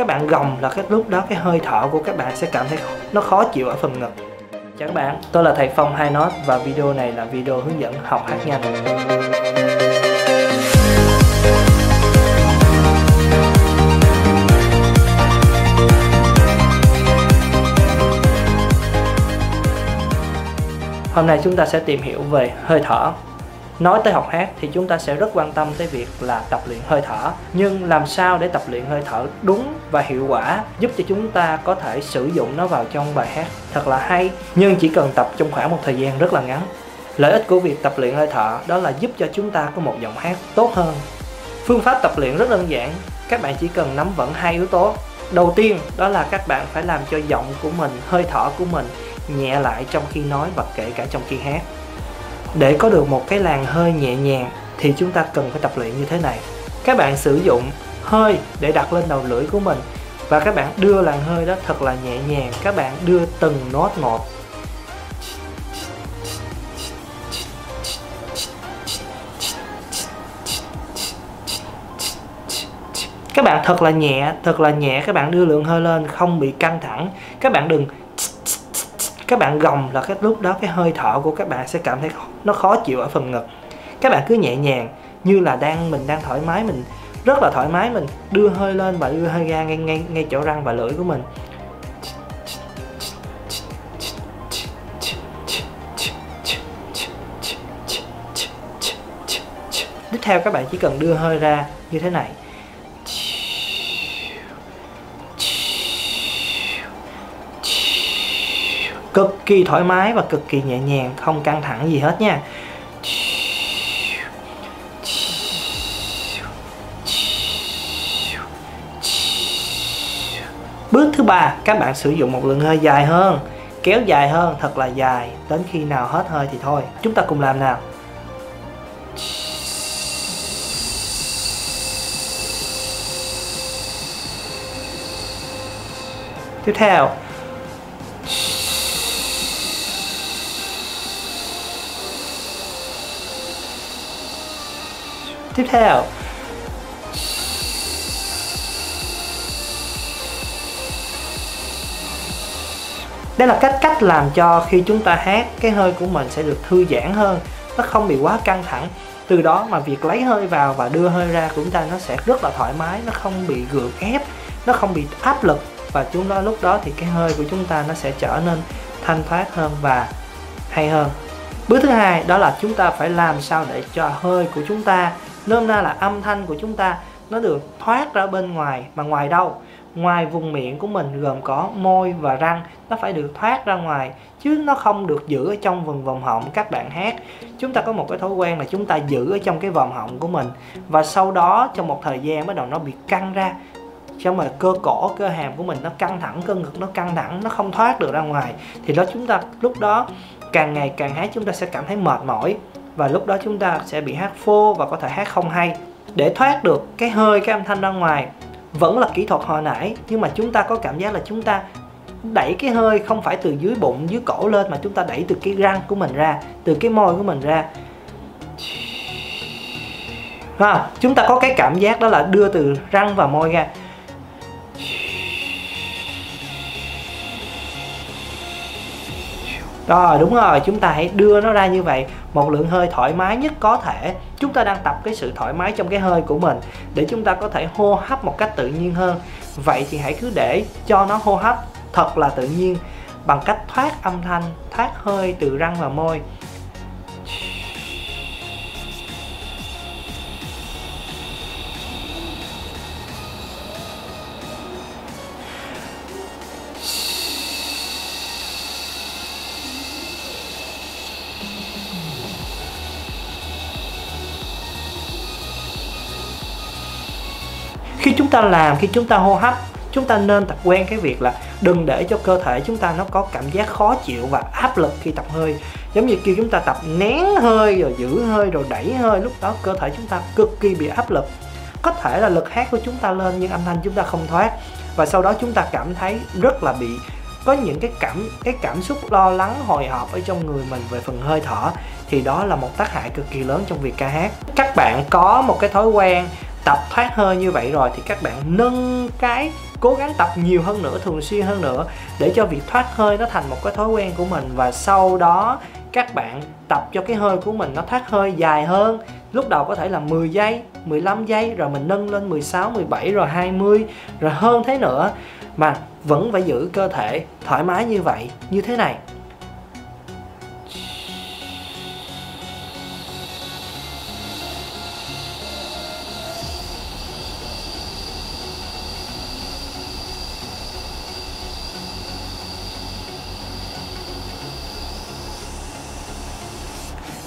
các bạn gồng là cái lúc đó cái hơi thở của các bạn sẽ cảm thấy nó khó chịu ở phần ngực. Chào các bạn, tôi là thầy phong hai nốt và video này là video hướng dẫn học hát nhanh. Hôm nay chúng ta sẽ tìm hiểu về hơi thở. Nói tới học hát thì chúng ta sẽ rất quan tâm tới việc là tập luyện hơi thở. Nhưng làm sao để tập luyện hơi thở đúng và hiệu quả Giúp cho chúng ta có thể sử dụng nó vào trong bài hát? Thật là hay Nhưng chỉ cần tập trong khoảng một thời gian rất là ngắn. Lợi ích của việc tập luyện hơi thở đó là giúp cho chúng ta có một giọng hát tốt hơn. Phương pháp tập luyện rất đơn giản Các bạn chỉ cần nắm vững hai yếu tố. Đầu tiên đó là các bạn phải làm cho giọng của mình, hơi thở của mình nhẹ lại trong khi nói và kể cả trong khi hát để có được một cái làn hơi nhẹ nhàng thì chúng ta cần phải tập luyện như thế này. Các bạn sử dụng hơi để đặt lên đầu lưỡi của mình và các bạn đưa làn hơi đó thật là nhẹ nhàng. Các bạn đưa từng nốt một. Các bạn thật là nhẹ, thật là nhẹ. Các bạn đưa lượng hơi lên, không bị căng thẳng. Các bạn đừng các bạn gồng là cái lúc đó cái hơi thở của các bạn sẽ cảm thấy nó khó chịu ở phần ngực. Các bạn cứ nhẹ nhàng, như là đang, mình đang thoải mái, mình rất là thoải mái, mình đưa hơi lên và đưa hơi ra ngay ngay ngay chỗ răng và lưỡi của mình. Tiếp theo các bạn chỉ cần đưa hơi ra như thế này. Cực kỳ thoải mái và cực kỳ nhẹ nhàng, không căng thẳng gì hết nha. Bước thứ ba, các bạn sử dụng một lượng hơi dài hơn. Kéo dài hơn, thật là dài. Đến khi nào hết hơi thì thôi. Chúng ta cùng làm nào. Tiếp theo tiếp theo. Đây là cách cách làm cho khi chúng ta hát, cái hơi của mình sẽ được thư giãn hơn. Nó không bị quá căng thẳng. Từ đó mà việc lấy hơi vào và đưa hơi ra của chúng ta nó sẽ rất là thoải mái, nó không bị gượng ép, nó không bị áp lực. Và chúng nó, lúc đó thì cái hơi của chúng ta nó sẽ trở nên thanh thoát hơn và hay hơn. Bước thứ hai, đó là chúng ta phải làm sao để cho hơi của chúng ta nôm na là âm thanh của chúng ta, nó được thoát ra bên ngoài, mà ngoài đâu? Ngoài vùng miệng của mình gồm có môi và răng, nó phải được thoát ra ngoài, chứ nó không được giữ ở trong vùng vòng họng các bạn hát. Chúng ta có một cái thói quen là chúng ta giữ ở trong cái vòng họng của mình, và sau đó trong một thời gian bắt đầu nó bị căng ra. Xong mà cơ cổ, cơ hàm của mình nó căng thẳng, cơ ngực nó căng thẳng, nó không thoát được ra ngoài. Thì đó chúng ta, lúc đó càng ngày càng hát, chúng ta sẽ cảm thấy mệt mỏi và lúc đó chúng ta sẽ bị hát phô và có thể hát không hay. Để thoát được cái hơi cái âm thanh ra ngoài vẫn là kỹ thuật hồi nãy nhưng mà chúng ta có cảm giác là chúng ta đẩy cái hơi không phải từ dưới bụng dưới cổ lên mà chúng ta đẩy từ cái răng của mình ra từ cái môi của mình ra. À, chúng ta có cái cảm giác đó là đưa từ răng và môi ra. Rồi đúng rồi, chúng ta hãy đưa nó ra như vậy. Một lượng hơi thoải mái nhất có thể. Chúng ta đang tập cái sự thoải mái trong cái hơi của mình Để chúng ta có thể hô hấp một cách tự nhiên hơn. Vậy thì hãy cứ để cho nó hô hấp thật là tự nhiên Bằng cách thoát âm thanh, thoát hơi từ răng và môi. Ta làm khi chúng ta hô hấp, chúng ta nên tập quen cái việc là đừng để cho cơ thể chúng ta nó có cảm giác khó chịu và áp lực khi tập hơi. Giống như khi chúng ta tập nén hơi rồi giữ hơi rồi đẩy hơi, lúc đó cơ thể chúng ta cực kỳ bị áp lực. Có thể là lực hát của chúng ta lên nhưng âm thanh chúng ta không thoát. Và sau đó chúng ta cảm thấy rất là bị, có những cái cảm cái cảm xúc lo lắng, hồi hộp ở trong người mình về phần hơi thở. Thì đó là một tác hại cực kỳ lớn trong việc ca hát. Các bạn có một cái thói quen tập thoát hơi như vậy rồi thì các bạn nâng cái cố gắng tập nhiều hơn nữa, thường xuyên hơn nữa để cho việc thoát hơi nó thành một cái thói quen của mình. Và sau đó các bạn tập cho cái hơi của mình nó thoát hơi dài hơn, lúc đầu có thể là 10 giây 15 giây, rồi mình nâng lên 16 17 rồi 20 rồi hơn thế nữa. Mà vẫn phải giữ cơ thể thoải mái như vậy, như thế này.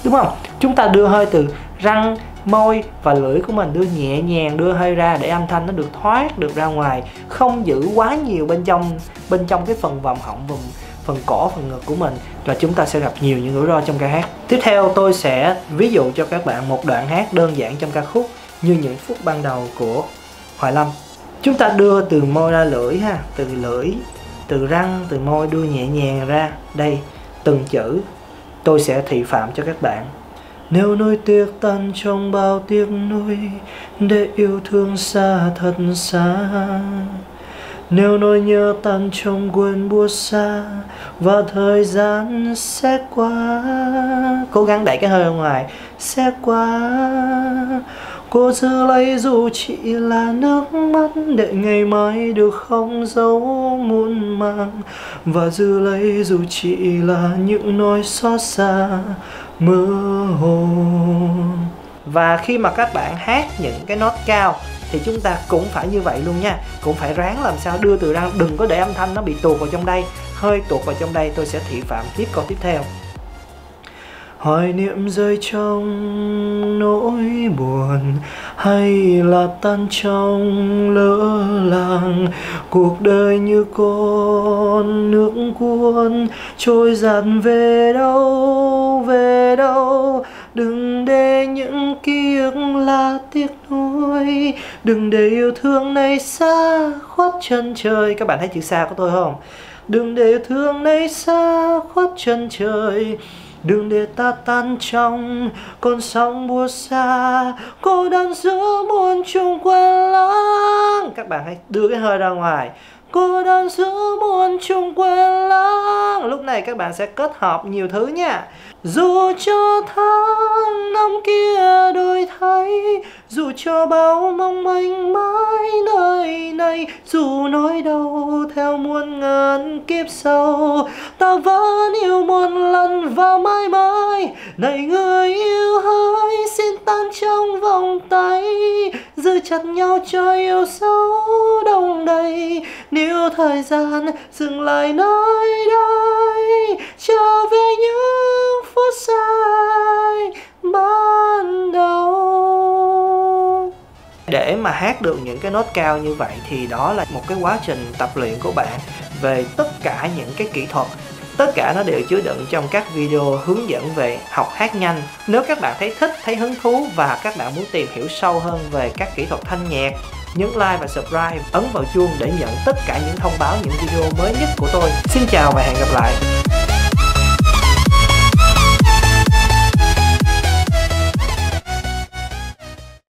Đúng không? Chúng ta đưa hơi từ răng, môi và lưỡi của mình, đưa nhẹ nhàng, đưa hơi ra để âm thanh nó được thoát được ra ngoài, không giữ quá nhiều bên trong bên trong cái phần vòng họng vùng phần cổ, phần ngực của mình. Và chúng ta sẽ gặp nhiều những rủi ro trong ca hát. Tiếp theo tôi sẽ ví dụ cho các bạn một đoạn hát đơn giản trong ca khúc như những phút ban đầu của Hoài Lâm. Chúng ta đưa từ môi ra lưỡi ha, từ lưỡi, từ răng, từ môi, đưa nhẹ nhàng ra. Đây, từng chữ tôi sẽ thị phạm cho các bạn. Nếu nỗi tiếc tan trong bao tiếc nuối, để yêu thương xa thật xa. Nếu nỗi nhớ tan trong quên buốt xa, và thời gian sẽ qua. Cố gắng đẩy cái hơi ra ngoài. Sẽ qua cô giữ lấy dù chỉ là nước mắt, để ngày mai được không dấu muôn màng. Và giữ lấy dù chỉ là những nỗi xót xa, mơ hồ. Và khi mà các bạn hát những cái nốt cao, thì chúng ta cũng phải như vậy luôn nha. Cũng phải ráng làm sao đưa từ răng đừng có để âm thanh nó bị tuột vào trong đây. Hơi tuột vào trong đây, tôi sẽ thị phạm tiếp câu tiếp theo hoài niệm rơi trong nỗi buồn hay là tan trong lỡ làng. Cuộc đời như con nước cuốn trôi dạt về đâu về đâu. Đừng để những ký ức là tiếc nuối. Đừng để yêu thương này xa khuất chân trời. Các bạn thấy chữ xa của tôi không? Đừng để yêu thương này xa khuất chân trời đừng để ta tan trong con sóng mùa xa, cô đơn giữa muôn trùng quên lãng. Các bạn hãy đưa cái hơi ra ngoài cô đơn giữa muôn trùng quên lãng. Lúc này các bạn sẽ kết hợp nhiều thứ nha. Dù cho tháng năm kia đổi thay, dù cho bao mong manh mãi nơi này, dù nỗi đau theo muôn ngàn kiếp sau, ta vẫn yêu một lần và mãi mãi. Này người yêu hỡi xin tan trong vòng tay giữ chặt nhau cho yêu sâu đông đầy. Nếu thời gian dừng lại nơi đây, trở về những phút giây ban đầu. Để mà hát được những cái nốt cao như vậy thì đó là một cái quá trình tập luyện của bạn về tất cả những cái kỹ thuật tất cả nó đều chứa đựng trong các video hướng dẫn về học hát nhanh. Nếu các bạn thấy thích, thấy hứng thú và các bạn muốn tìm hiểu sâu hơn về các kỹ thuật thanh nhạc, nhấn like và subscribe, ấn vào chuông để nhận tất cả những thông báo, những video mới nhất của tôi. Xin chào và hẹn gặp lại!